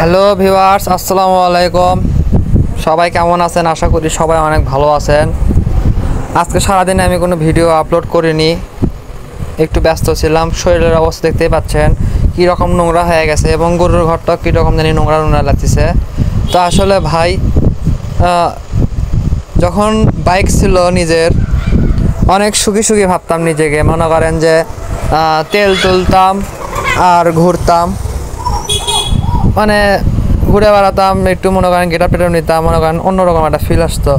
Hello viewers, আসসালামু আলাইকুম। সবাই কেমন আছেন? আশা করি সবাই অনেক ভালো আছেন। আজকে সারাদিনে আমি কোনো ভিডিও আপলোড করিনি। একটু ব্যস্ত ছিলাম, শরীরের অবস্থা দেখতেই পাচ্ছেন, কী রকম নোংরা হয়ে গেছে এবং গরুর ঘরটা কী রকম জানি নোংরা নোংরা লাগতেছে। তো আসলে ভাই যখন বাইক ছিল নিজের, অনেক সুখী সুখী ভাবতাম নিজেকে। মনে করেন যে তেল তুলতাম আর ঘুরতাম। মানে ঘুরে বেড়াতাম, একটু মনে করেন গেটার পেটার নিতাম, মনে করেন অন্যরকম একটা ফিল আসতো।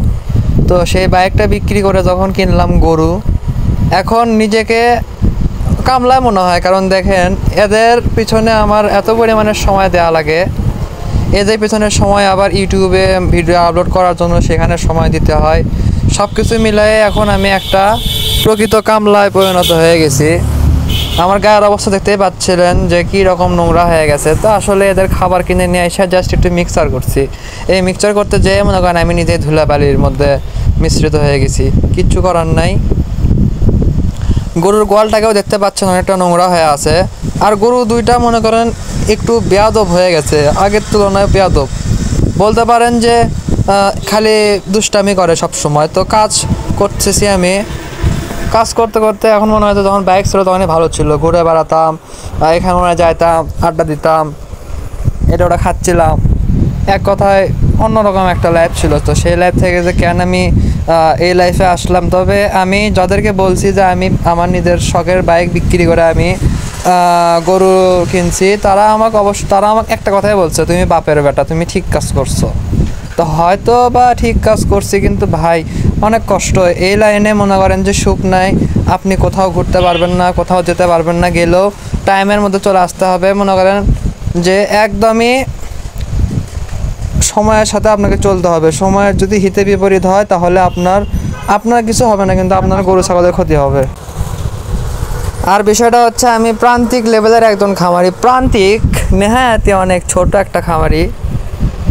তো সেই বাইকটা বিক্রি করে যখন কিনলাম গরু, এখন নিজেকে কামলায় মনে হয়। কারণ দেখেন, এদের পিছনে আমার এত পরিমাণে সময় দেওয়া লাগে। এদের পিছনে সময় আবার ইউটিউবে ভিডিও আপলোড করার জন্য সেখানে সময় দিতে হয়। সব কিছু মিলাই এখন আমি একটা প্রকৃত কামলায় পরিণত হয়ে গেছি। আমার গায়ের অবস্থা দেখতেই পাচ্ছিলেন যে কি রকম নোংরা হয়ে গেছে। তো আসলে এদের খাবার কিনে নিয়ে এসে জাস্ট একটু মিক্সার করছি। এই মিক্সচার করতে যেয়ে মনে করেন আমি নিজে ধুলাবালির মধ্যে মিশ্রিত হয়ে গেছি। কিচ্ছু করার নাই। গরুর গোয়ালটাকেও দেখতে পাচ্ছেন অনেকটা নোংরা হয়ে আছে। আর গরু দুইটা মনে করেন একটু বেয়াদব হয়ে গেছে। আগের তুলনায় বেয়াদব। বলতে পারেন যে খালি দুষ্টামি করে সব সময় তো কাজ করতেছি আমি। কাজ করতে করতে এখন মনে হয় যখন বাইক ছিল তখনই ভালো ছিল। ঘুরে বেড়াতাম এখানে হয় যাইতাম, আড্ডা দিতাম, এটা ওটা খাচ্ছিলাম। এক কথায় অন্যরকম একটা লাইফ ছিল। তো সেই লাইফ থেকে যে কেন আমি এই লাইফে আসলাম? তবে আমি যাদেরকে বলছি যে আমি, আমার নিজের শখের বাইক বিক্রি করে আমি গরু কিনছি, তারা আমাকে অবশ্য, তারা আমাকে একটা কথাই বলছে, তুমি বাপের বেটা, তুমি ঠিক কাজ করছ। তো হয়তো বা ঠিক কাজ করছি, কিন্তু ভাই অনেক কষ্ট। এই লাইনে মনে করেন যে সুখ নাই, আপনি কোথাও ঘুরতে পারবেন না, কোথাও যেতে পারবেন না, গেলেও টাইমের মধ্যে চলে আসতে হবে। মনে করেন যে একদমই সময়ের সাথে আপনাকে চলতে হবে। সময়ের যদি হিতে বিপরীত হয়, তাহলে আপনার আপনার কিছু হবে না, কিন্তু আপনার গরু, ছাগলের ক্ষতি হবে। আর বিষয়টা হচ্ছে, আমি প্রান্তিক লেভেলের একজন খামারি। প্রান্তিক, নেহায়াতি অনেক ছোট একটা খামারি।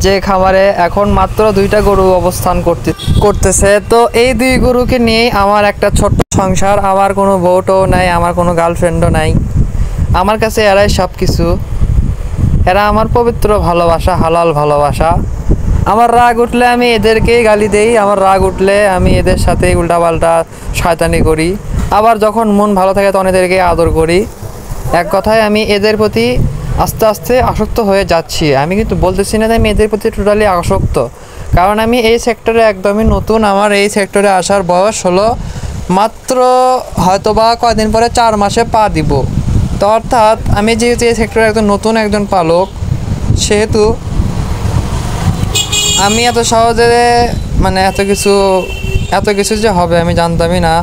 যে খামারে এখন মাত্র দুইটা গরু অবস্থান করতে করতেছে। তো এই দুই গরুকে নিয়েই আমার একটা ছোট্ট সংসার। আমার কোনো বউটও নাই, আমার কোনো গার্লফ্রেন্ডও নাই। আমার কাছে এরাই সব কিছু এরা আমার পবিত্র ভালোবাসা, হালাল ভালোবাসা। আমার রাগ উঠলে আমি এদেরকেই গালি দেই। আমার রাগ উঠলে আমি এদের সাথে উল্টাপাল্টা শয়তানি করি। আবার যখন মন ভালো থাকে, তখন এদেরকে আদর করি। এক কথায় আমি এদের প্রতি আস্তে আস্তে আসক্ত হয়ে যাচ্ছি। আমি কিন্তু বলতেছি না যে আমি এদের প্রতি টোটালি আসক্ত। কারণ আমি এই সেক্টরে একদমই নতুন। আমার এই সেক্টরে আসার বয়স হলো মাত্র হয়তোবা কয়দিন পরে চার মাসে পা দিব। তো অর্থাৎ আমি যেহেতু এই সেক্টরে একজন নতুন একজন পালক, সেহেতু আমি এত সহজে মানে এত কিছু এত কিছু যে হবে আমি জানতামই না।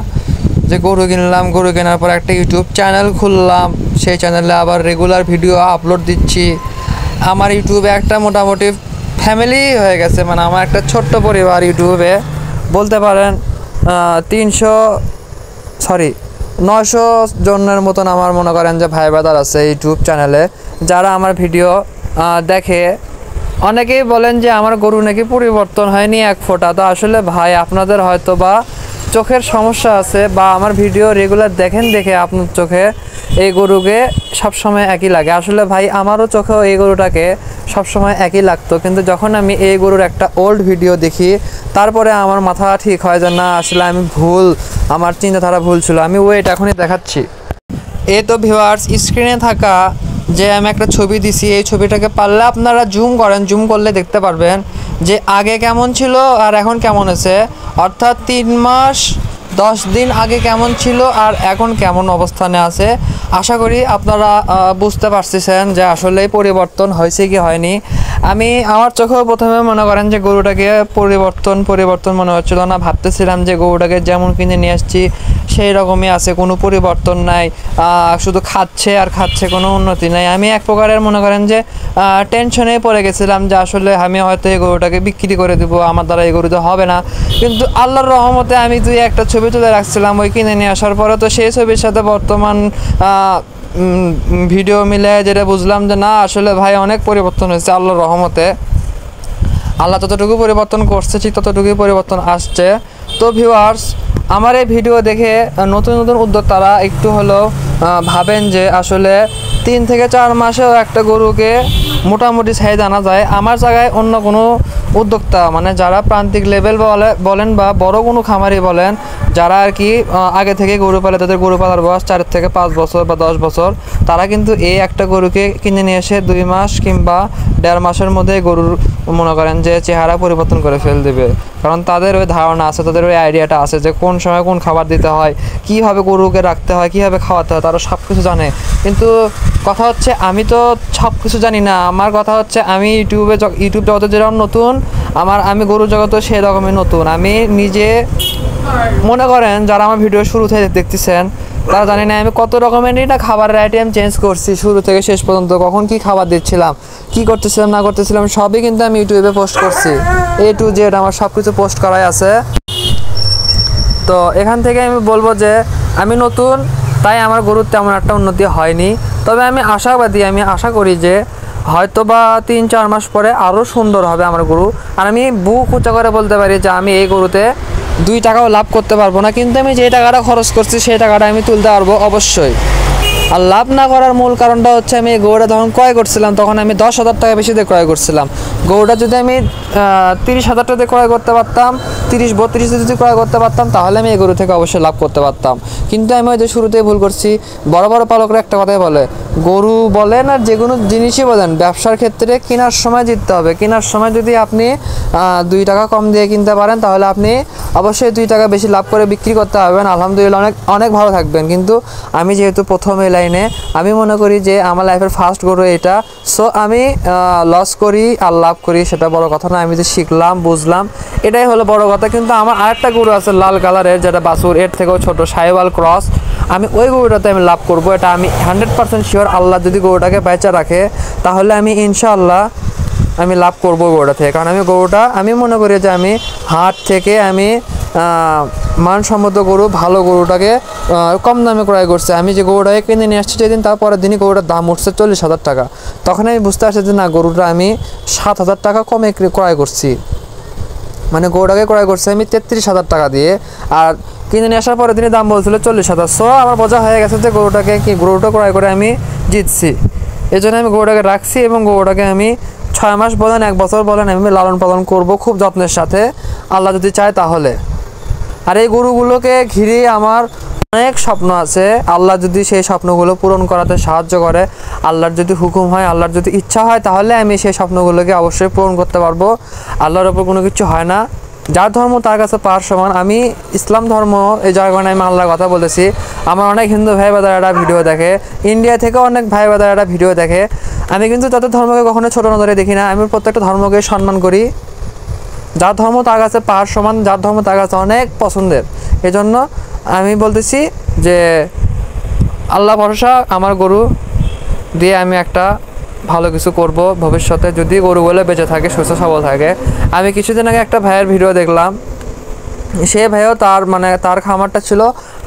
যে গরু কিনলাম, গরু কেনার পর একটা ইউটিউব চ্যানেল খুললাম। সেই চ্যানেলে আবার রেগুলার ভিডিও আপলোড দিচ্ছি। আমার ইউটিউবে একটা মোটামুটি ফ্যামিলি হয়ে গেছে মানে আমার একটা ছোট্ট পরিবার ইউটিউবে বলতে পারেন তিনশো সরি নয়শো জনের মতন আমার মনে করেন যে ভাই ব্রাদার আছে ইউটিউব চ্যানেলে যারা আমার ভিডিও দেখে। অনেকেই বলেন যে আমার গরু নাকি পরিবর্তন হয়নি এক ফোঁটা। তো আসলে ভাই, আপনাদের হয়তো বা চোখের সমস্যা আছে বা আমার ভিডিও রেগুলার দেখেন দেখে আপনার চোখে এই গরুকে সবসময় একই লাগে। আসলে ভাই, আমারও চোখেও এই গরুটাকে সবসময় একই লাগতো। কিন্তু যখন আমি এই গরুর একটা ওল্ড ভিডিও দেখি, তারপরে আমার মাথা ঠিক হয় যে, না, আসলে আমি ভুল, আমার চিন্তাধারা ভুল ছিল, আমি ওয়েট এখনই দেখাচ্ছি। এ তো ভিউয়ার্স স্ক্রিনে থাকা যে আমি একটা ছবি দিছি, এই ছবিটাকে পারলে আপনারা জুম করেন জুম করলে দেখতে পারবেন যে আগে কেমন ছিল আর এখন কেমন আছে? অর্থাৎ তিন মাস, দশ দিন আগে কেমন ছিল আর এখন কেমন অবস্থানে আছে? আশা করি আপনারা বুঝতে পারতেছেন যে আসলে পরিবর্তন হয়েছে কি হয়নি। আমি আমার চোখেও প্রথমে মনে করেন যে গরুটাকে পরিবর্তন পরিবর্তন মনে হচ্ছিল না। ভাবতেছিলাম যে গরুটাকে যেমন কিনে নিয়ে আসছি, সেই রকমই আছে, কোনো পরিবর্তন নাই। শুধু খাচ্ছে আর খাচ্ছে, কোনো উন্নতি নাই। আমি এক প্রকারের মনে করেন যে টেনশনে পড়ে গেছিলাম যে আসলে আমি হয়তো এই গরুটাকে বিক্রি করে দেবো, আমার দ্বারা এই গরু তো হবে না। কিন্তু আল্লাহর রহমতে আমি তুই একটা ছবি তুলে রাখছিলাম, ওই কিনে নিয়ে আসার পরে তো সেই ছবির সাথে বর্তমান ভিডিও মিলে যেটা বুঝলাম যে না, আসলে ভাই অনেক পরিবর্তন হয়েছে আল্লাহর রহমতে। আল্লাহ যতটুকু পরিবর্তন করছে, ঠিক ততটুকুই পরিবর্তন আসছে। তো ভিউয়ার্স আমার এই ভিডিও দেখে নতুন নতুন উদ্যোক্তারা একটু হলেও ভাবেন যে আসলে তিন থেকে চার মাসেও একটা গরুকে মোটামুটি সাইজ আনা যায়। আমার জায়গায় অন্য কোনো উদ্যোক্তা মানে যারা প্রান্তিক লেভেল বলে, বলেন বা বড় কোনো খামারি বলেন, যারা আর কি আগে থেকে গরু পালে, তাদের গরু পালার বয়স চার থেকে পাঁচ বছর বা দশ বছর, তারা কিন্তু এই একটা গরুকে কিনে নিয়ে এসে দুই মাস কিংবা দেড় মাসের মধ্যে গরুর মনে করেন যে চেহারা পরিবর্তন করে ফেল দেবে। কারণ তাদের ওই ধারণা আছে, তাদের ওই আইডিয়াটা আছে যে কোন সময় কোন খাবার দিতে হয়, কীভাবে গরুকে রাখতে হয়, কীভাবে খাওয়াতে হয়, তারা সব কিছু জানে। কিন্তু কথা হচ্ছে, আমি তো সব কিছু জানি না। আমার কথা হচ্ছে, আমি ইউটিউবে ইউটিউব জগতে যেরকম নতুন আমার, আমি গরু সেই রকমই নতুন। আমি নিজে মনে করেন যারা আমার ভিডিও শুরু থেকে দেখতেছেন, তারা জানি না আমি কত রকমেরই না খাবারের আইটেম চেঞ্জ করছি শুরু থেকে শেষ পর্যন্ত, কখন কি খাবার দিচ্ছিলাম, কি করতেছিলাম, না করতেছিলাম, সবই কিন্তু আমি ইউটিউবে পোস্ট করছি। এ টু জেড আমার সব কিছু পোস্ট করাই আছে। তো এখান থেকে আমি বলব যে, আমি নতুন, তাই আমার গরুর তেমন একটা উন্নতি হয়নি। তবে আমি আশাবাদী, আমি আশা করি যে হয়তো বা তিন, চার মাস পরে আরও সুন্দর হবে আমার গরু। আর আমি বুক উঁচা করে বলতে পারি যে আমি এই গরুতে দুই টাকাও লাভ করতে পারব না, কিন্তু আমি যে টাকাটা খরচ করছি সেই টাকাটা আমি তুলতে পারব অবশ্যই। আর লাভ না করার মূল কারণটা হচ্ছে আমি গরুটা যখন ক্রয় করছিলাম, তখন আমি দশ হাজার টাকা বেশি দিয়ে ক্রয় করছিলাম। গরুটা যদি আমি তিরিশ হাজার টাকা ক্রয় করতে পারতাম, তিরিশ, বত্রিশ যদি ক্রয় করতে পারতাম, তাহলে আমি এই গরু থেকে অবশ্যই লাভ করতে পারতাম। কিন্তু আমি হয়তো শুরুতেই ভুল করছি, বড় বড় পালকরা একটা কথাই বলে, গরু বলেন আর যে কোনো জিনিসই বলেন, ব্যবসার ক্ষেত্রে কেনার সময় জিততে হবে। কেনার সময় যদি আপনি দুই টাকা কম দিয়ে কিনতে পারেন, তাহলে আপনি অবশ্যই দুই টাকা বেশি লাভ করে বিক্রি করতে পারবেন। আলহামদুলিল্লাহ অনেক অনেক ভালো থাকবেন। কিন্তু আমি যেহেতু প্রথম এই লাইনে, আমি মনে করি যে আমার লাইফের ফার্স্ট গরু এটা সো আমি লস করি, আর লাভ করি, সেটা বড় কথা না আমি যে শিখলাম, বুঝলাম, এটাই হলো বড় কথা। কিন্তু আমার আরেকটা গরু আছে লাল কালারের, যেটা বাসুর এর থেকেও ছোট সাইওয়াল ক্রস। আমি ওই গরুটাতে আমি লাভ করব, এটা আমি হান্ড্রেড পার্সেন্ট শিওর আল্লাহ যদি গরুটাকে বেচা রাখে, তাহলে আমি ইনশাআল্লাহ আমি লাভ করব গরুটা থেকে। কারণ আমি গরুটা, আমি মনে করি যে আমি হাট থেকে আমি মানসম্মত গরু, ভালো গরুটাকে কম দামে ক্রয় করছে। আমি যে গরুটাকে কিনে নিয়ে আসছি যেদিন তারপরের দিনই গরুটার দাম উঠছে চল্লিশ হাজার টাকা। তখন আমি বুঝতে পারছি যে না, গরুটা আমি সাত হাজার টাকা কমে ক্রয় করছি। মানে গরুটাকে ক্রয় করছে আমি তেত্রিশ হাজার টাকা দিয়ে। আর কিনে নিয়ে আসার পরে তিনি দাম বলছিল চল্লিশ হাজার। সো আমার বোঝা হয়ে গেছে যে গরুটাকে কি, গরুটা ক্রয় করে আমি জিতছি। এই জন্য আমি গরুটাকে রাখছি এবং গরুটাকে আমি ছয় মাস বলেন, এক বছর বলেন, আমি লালন পালন করব খুব যত্নের সাথে। আল্লাহ যদি চায় তাহলে। আর এই গরুগুলোকে ঘিরে আমার অনেক স্বপ্ন আছে। আল্লাহ যদি সেই স্বপ্নগুলো পূরণ করাতে সাহায্য করে, আল্লাহর যদি হুকুম হয়, আল্লাহর যদি ইচ্ছা হয়, তাহলে আমি সেই স্বপ্নগুলোকে অবশ্যই পূরণ করতে পারব। আল্লাহর ওপর কোনো কিছু হয় না। যার ধর্ম তার কাছে পার সমান। আমি ইসলাম ধর্ম, এই জায়গায় আমি আল্লাহর কথা বলেছি। আমার অনেক হিন্দু ভাই বাদারারা ভিডিও দেখে, ইন্ডিয়া থেকেও অনেক ভাই বাদারারা ভিডিও দেখে। আমি কিন্তু তাদের ধর্মকে কখনো ছোটো নজরে দেখি না। আমি প্রত্যেকটা ধর্মকে সম্মান করি। যার ধর্ম তার কাছে পাহাড় সমান যার ধর্ম তার কাছে অনেক পছন্দের। এজন্য আমি বলতেছি যে, আল্লাহ ভরসা, আমার গরু দিয়ে আমি একটা ভালো কিছু করব ভবিষ্যতে। যদি গরুগুলো বেঁচে থাকে, সুস্থ, সবল থাকে। আমি কিছুদিন আগে একটা ভাইয়ের ভিডিও দেখলাম। সে ভাইও তার মানে তার খামারটা ছিল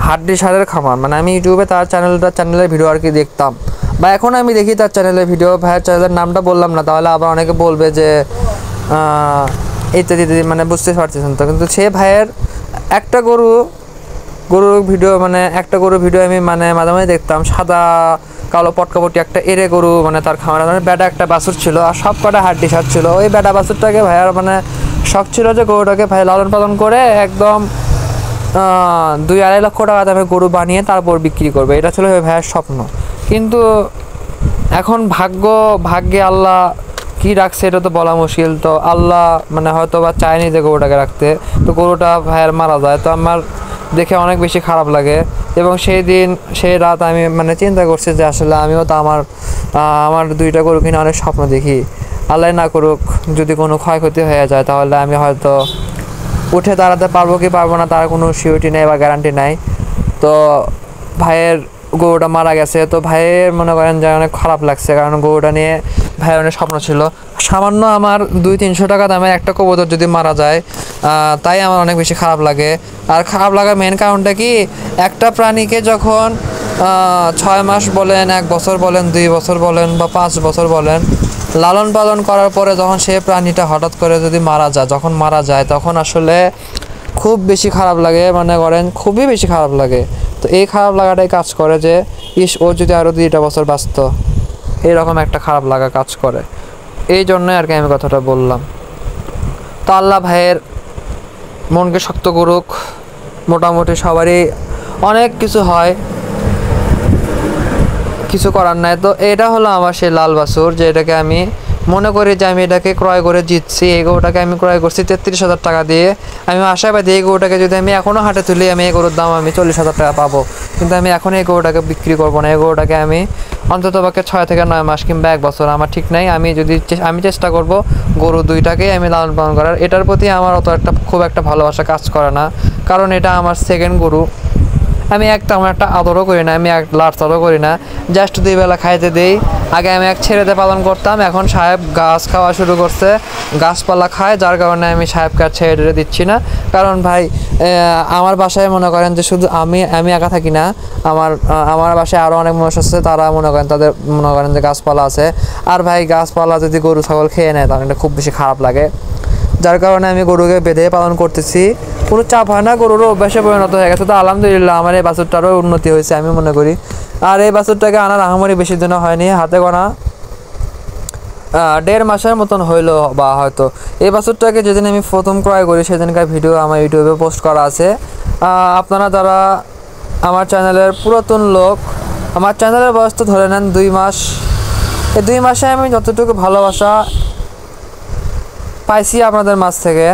হাড্ডি সারের খামার। মানে আমি ইউটিউবে তার চ্যানেলটা, চ্যানেলের ভিডিও আর কি দেখতাম। বা এখন আমি দেখি তার চ্যানেলের ভিডিও, ভাইয়ের চ্যানেলের নামটা বললাম না। তাহলে আবার অনেকে বলবে যে ইত্যাদি ইত্যাদি মানে বুঝতে পারতেছেন তো। কিন্তু সে ভাইয়ের একটা গরু, গরুর ভিডিও মানে একটা গরুর ভিডিও আমি মানে মাঝে মাঝে দেখতাম, সাদা, কালো পটকাপটি একটা এরে গরু মানে তার খামারে। মানে বেটা একটা বাছুর ছিল, আর সব কটা হাড্ডি সার ছিল। ওই বেটা বাছুরটাকে ভাইয়ার মানে শখ ছিল যে গরুটাকে ভাই লালন পালন করে একদম দুই আড়াই লক্ষ টাকা দামে গরু বানিয়ে তারপর বিক্রি করবে। এটা ছিল ভাইয়ের স্বপ্ন। কিন্তু এখন ভাগ্য, ভাগ্যে আল্লাহ কি রাখছে এটা তো বলা মুশকিল। তো আল্লাহ মানে হয়তো বা চায়নি যে গরুটাকে রাখতে। তো গরুটা ভাইয়ের মারা যায়। তো আমার দেখে অনেক বেশি খারাপ লাগে। এবং সেই দিন, সেই রাত আমি মানে চিন্তা করছি যে আসলে আমিও তো আমার আমার দুইটা গরু কিনে অনেক স্বপ্ন দেখি। আল্লাহ না করুক, যদি কোনো ক্ষয়ক্ষতি হয়ে যায় তাহলে আমি হয়তো উঠে দাঁড়াতে পারব কি পারব না তার কোনো সিউরিটি নেই বা গ্যারান্টি নাই। তো ভাইয়ের গরুটা মারা গেছে। তো ভাইয়ের মনে করেন যে অনেক খারাপ লাগছে। কারণ গরুটা নিয়ে ভাইয়ের অনেক স্বপ্ন ছিল। সামান্য আমার দুই তিনশো টাকা দামের একটা কবুতর যদি মারা যায় তাই আমার অনেক বেশি খারাপ লাগে। আর খারাপ লাগার মেন কারণটা কি? একটা প্রাণীকে যখন ছয় মাস বলেন, এক বছর বলেন, দুই বছর বলেন বা পাঁচ বছর বলেন, লালন পালন করার পরে যখন সে প্রাণীটা হঠাৎ করে যদি মারা যায়, যখন মারা যায়, তখন আসলে খুব বেশি খারাপ লাগে। মানে করেন খুবই বেশি খারাপ লাগে। তো এই খারাপ লাগাটাই কাজ করে যে, ইস, ও যদি আরও দুইটা বছর বাঁচত। এরকম একটা খারাপ লাগা কাজ করে। এই জন্যই আর কি আমি কথাটা বললাম। তো আল্লাহ ভাইয়ের মনকে শক্ত করুক। মোটামুটি সবারই অনেক কিছু হয়। কিছু করার নাই। তো এটা হলো আমার সেই লাল বাসুর যেটাকে আমি মনে করি যে আমি এটাকে ক্রয় করে জিতছি, এই গরুটাকে আমি ক্রয় করছি তেত্রিশ হাজার টাকা দিয়ে। আমি আশাবাদী এই গরুটাকে যদি আমি এখনও হাটে তুলি, আমি এই গরুর দাম আমি চল্লিশ হাজার টাকা পাবো। কিন্তু আমি এখন এই গরুটাকে বিক্রি করব না। এই গরুটাকে আমি অন্তত পক্ষে ছয় থেকে নয় মাস কিংবা এক বছর, আমার ঠিক নাই। আমি যদি আমি চেষ্টা করব গরু দুইটাকেই আমি লালন পালন করার। এটার প্রতি আমার অত একটা খুব একটা ভালোবাসা কাজ করে না। কারণ এটা আমার সেকেন্ড গরু। আমি এক তেমন একটা আদরও করি না, আমি এক লাড়চাড়ও করি না। জাস্ট দুই বেলা খাইতে দিই। আগে আমি এক ছেড়েতে পালন করতাম, এখন সাহেব গাছ খাওয়া শুরু করছে। গাছপালা খায়, যার কারণে আমি সাহেবকে আর ছেড়ে দিচ্ছি না। কারণ ভাই আমার বাসায় মনে করেন যে শুধু আমি আমি একা থাকি না। আমার আমার বাসায় আরও অনেক মানুষ আছে, তারা মনে করেন তাদের, মনে করেন যে গাছপালা আছে। আর ভাই, গাছপালা যদি গরু, ছাগল খেয়ে নেয়, তাহলে খুব বেশি খারাপ লাগে। যার কারণে আমি গরুকে বেঁধে পালন করতেছি। কোনো চাপ হয় না, গরুরও অভ্যাসে পরিণত হয়ে গেছে। তো আলহামদুলিল্লাহ আমার এই বাছুরটারও উন্নতি হয়েছে আমি মনে করি। আর এই বাছুরটাকে আনার আহামরি বেশি দিন হয়নি, হাতে গোনা দেড় মাসের মতন হইল বা হয়তো। এই বাছুরটাকে যেদিন আমি প্রথম ক্রয় করি, সেদিনকার ভিডিও আমার ইউটিউবে পোস্ট করা আছে। আপনারা যারা আমার চ্যানেলের পুরাতন লোক, আমার চ্যানেলের বয়স তো ধরে নেন দুই মাস। এই দুই মাসে আমি যতটুকু ভালোবাসা পাইছি আপনাদের মাঝ থেকে।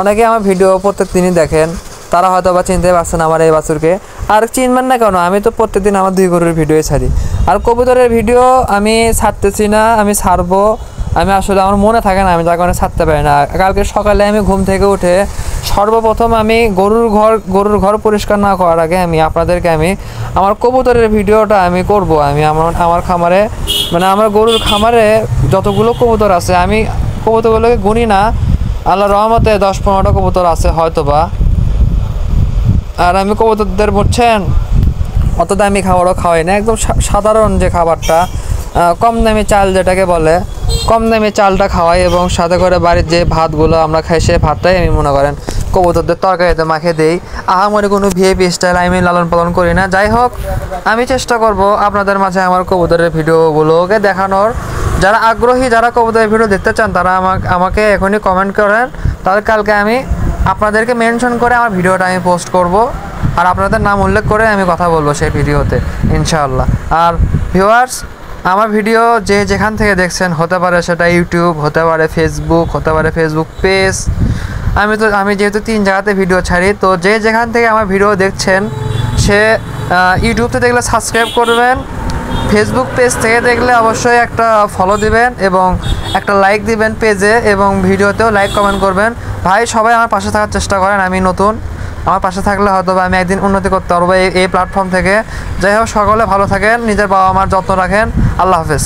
অনেকে আমার ভিডিও প্রত্যেক দিনই দেখেন। তারা হয়তো বা চিনতে পারছেন আমার এই বাছুরকে। আর চিনবেন না কেন, আমি তো প্রত্যেকদিন আমার দুই গরুর ভিডিও ছাড়ি। আর কবুতরের ভিডিও আমি ছাড়তেছি না, আমি ছাড়বো। আমি আসলে আমার মনে থাকে না, আমি যার কারণে ছাড়তে পারি না। কালকে সকালে আমি ঘুম থেকে উঠে সর্বপ্রথম আমি গরুর ঘর গরুর ঘর পরিষ্কার না করার আগে আমি আপনাদেরকে আমি আমার কবুতরের ভিডিওটা আমি করব। আমি আমার আমার খামারে মানে আমার গরুর খামারে যতগুলো কবুতর আছে, আমি কবুতরগুলোকে গুনি না। আল্লাহ রহমতে দশ পনেরোটা কবুতর আছে হয়তো বা আর আমি কবুতরদের বলছেন অত দামি খাবারও খাওয়াই না। একদম সাধারণ যে খাবারটা কম দামি চাল যেটাকে বলে, কম দামি চালটা খাওয়াই এবং সাথে করে বাড়ির যে ভাতগুলো আমরা খাই সে ভাতটাই আমি মনে করেন কবুতরদের তরকারিতে মাখে দেই। আহামরি কোনো ভিএপি স্টাইল আমি লালন পালন করি না। যাই হোক, আমি চেষ্টা করব আপনাদের মাঝে আমার কবুতরের ভিডিওগুলোকে দেখানোর। যারা আগ্রহী, যারা কবুতরের ভিডিও দেখতে চান, তারা আমাকে আমাকে এখনই কমেন্ট করেন। তাহলে কালকে আমি আপনাদেরকে মেনশন করে আমার ভিডিওটা আমি পোস্ট করব। আর আপনাদের নাম উল্লেখ করে আমি কথা বলব সেই ভিডিওতে, ইনশাআল্লাহ। আর ভিউয়ার্স আমার ভিডিও যে যেখান থেকে দেখছেন, হতে পারে সেটা ইউটিউব হতে পারে ফেসবুক হতে পারে ফেসবুক পেজ আমি তো আমি যেহেতু তিন জায়গাতে ভিডিও ছাড়ি, তো যে যেখান থেকে আমার ভিডিও দেখছেন, সে ইউটিউবতে দেখলে সাবস্ক্রাইব করবেন ফেসবুক পেজ থেকে দেখলে অবশ্যই একটা ফলো দিবেন এবং একটা লাইক দিবেন পেজে এবং ভিডিওতেও লাইক কমেন্ট করবেন। ভাই, সবাই আমার পাশে থাকার চেষ্টা করেন, আমি নতুন। আমার পাশে থাকলে হয়তো আমি একদিন উন্নতি করতে পারব এই এই প্ল্যাটফর্ম থেকে। যাই হোক, সকলে ভালো থাকেন, নিজের বাবা মার যত্ন রাখেন। আল্লাহ হাফেজ।